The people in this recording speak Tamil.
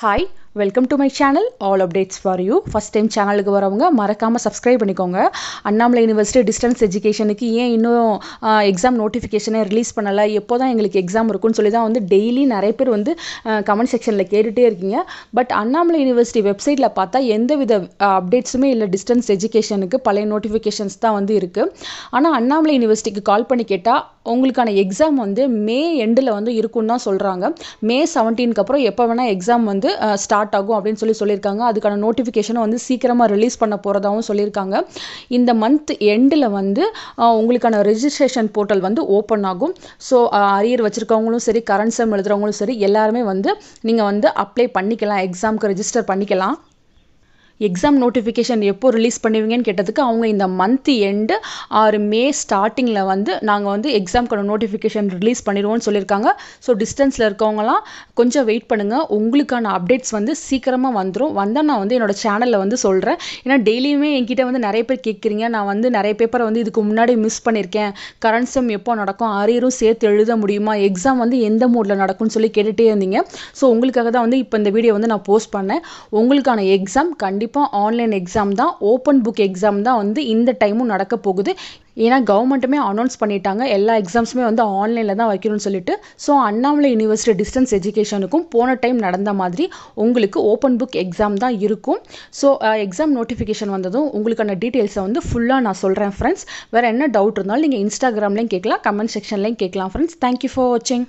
Hi welcome to my channel all updates for you first time சேனலுக்கு வரவங்க மறக்காமல் சப்ஸ்கிரைப் பண்ணிக்கோங்க. அண்ணாமலை யூனிவர்சிட்டி டிஸ்டன்ஸ் எஜுகேஷனுக்கு ஏன் இன்னும் எக்ஸாம் நோட்டிஃபிகேஷனே ரிலீஸ் பண்ணலை? எப்போ தான் எங்களுக்கு எக்ஸாம் இருக்கும்னு சொல்லி தான் வந்து டெய்லி நிறைய பேர் வந்து கமெண்ட் செக்ஷனில் கேட்டுகிட்டே இருக்கீங்க. பட் அண்ணாமலை யூனிவர்சிட்டி வெப்சைட்டில் பார்த்தா எந்த வித அப்டேட்ஸுமே இல்லை. டிஸ்டன்ஸ் எஜுகேஷனுக்கு பழைய நோட்டிஃபிகேஷன்ஸ் தான் வந்து இருக்குது ஆனால் அண்ணாமலை யூனிவர்சிட்டிக்கு கால் பண்ணி கேட்டால் உங்களுக்கான எக்ஸாம் வந்து மே எண்டில் வந்து இருக்குன்னு தான் சொல்கிறாங்க மே செவன்டீனுக்கு அப்புறம் எப்போ வேணால் எக்ஸாம் வந்து ஸ்டார்ட் ஆகும் அப்படின்னு சொல்லி சொல்லியிருக்காங்க. அதுக்கான நோட்டிஃபிகேஷனை வந்து சீக்கிரமாக ரிலீஸ் பண்ண போகிறதாகவும் சொல்லியிருக்காங்க. இந்த மந்த் எண்டில் வந்து உங்களுக்கான ரெஜிஸ்ட்ரேஷன் போர்ட்டல் வந்து ஓப்பன் ஆகும். ஸோ அரியர் வச்சுருக்கவங்களும் சரி கரண்ட் செம் எழுதுறவங்களும் சரி எல்லாருமே வந்து நீங்கள் வந்து அப்ளை பண்ணிக்கலாம் எக்ஸாமுக்கு ரிஜிஸ்டர் பண்ணிக்கலாம். எக்ஸாம் நோட்டிஃபிகேஷன் எப்போ ரிலீஸ் பண்ணுவீங்கன்னு கேட்டதுக்கு அவங்க இந்த மந்த் எண்டு ஆறு மே ஸ்டார்டிங்கில் வந்து நாங்கள் வந்து எக்ஸாம்க்கான நோட்டிஃபிகேஷன் ரிலீஸ் பண்ணிடுவோம்னு சொல்லியிருக்காங்க. ஸோ டிஸ்டன்ஸில் இருக்கவங்களாம் கொஞ்சம் வெயிட் பண்ணுங்கள் உங்களுக்கான அப்டேட்ஸ் வந்து சீக்கிரமாக வந்துடும் வந்தால் நான் வந்து என்னோடய சேனலில் வந்து சொல்கிறேன் ஏன்னா டெய்லியுமே என்கிட்ட வந்து நிறைய பேர் கேட்குறீங்க நான் வந்து நிறைய பேப்பரை வந்து இதுக்கு முன்னாடி மிஸ் பண்ணியிருக்கேன். கரண்ட் செம் எப்போ நடக்கும்? அரியரும் சேர்த்து எழுத முடியுமா? எக்ஸாம் வந்து எந்த மூடில் நடக்கும்னு சொல்லி கேட்டுகிட்டே இருந்தீங்க. ஸோ உங்களுக்காக தான் வந்து இப்போ இந்த வீடியோ வந்து நான் போஸ்ட் பண்ணேன். உங்களுக்கான எக்ஸாம் கண்டிப்பாக கண்டிப்பாக ஆன்லைன் எக்ஸாம் தான் ஓப்பன் புக் எக்ஸாம் தான் வந்து இந்த டைமும் நடக்க போகுது. ஏன்னா கவர்மெண்ட்டுமே அனௌன்ஸ் பண்ணிட்டாங்க எல்லா எக்ஸாம்ஸுமே வந்து ஆன்லைனில் தான் வைக்கணும்னு சொல்லிட்டு. ஸோ அண்ணாமலை யூனிவர்சிட்டி டிஸ்டன்ஸ் எஜுகேஷனுக்கும் போன டைம் நடந்த மாதிரி உங்களுக்கு ஓப்பன் புக் எக்ஸாம் தான் இருக்கும். ஸோ எக்ஸாம் நோட்டிஃபிகேஷன் வந்ததும் உங்களுக்கான டீட்டெயில்ஸை வந்து ஃபுல்லாக நான் சொல்கிறேன் ஃப்ரெண்ட்ஸ் வேறு என்ன டவுட் இருந்தாலும் நீங்கள் இன்ஸ்டாகிராம்லேயும் கேட்கலாம் கமெண்ட் செக்ஷன்லேயும் கேட்கலாம் ஃப்ரெண்ட்ஸ் தேங்க்யூ ஃபார் வாட்சிங்